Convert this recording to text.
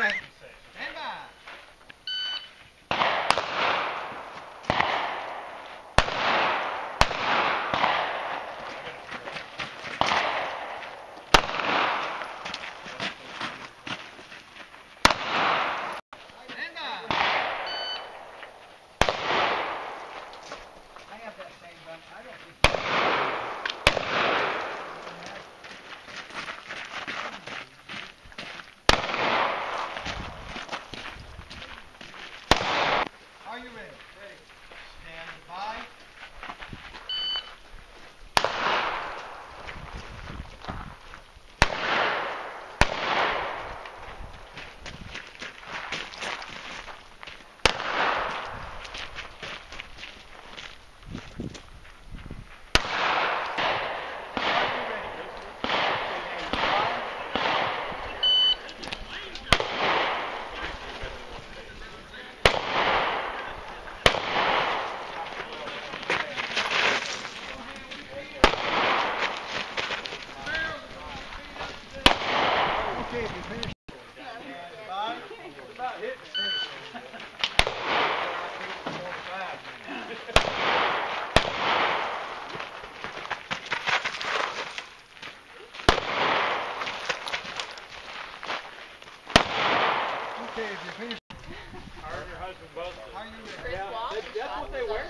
Stand by. Stand by. I have that same button. I don't think. Are you ready? Ready. Stand by. Are you ready? Stand by. Okay, if you finish. Stand by. About hit If you finish. Her and your husband both. Are you? Chris Walsh that's what they wear.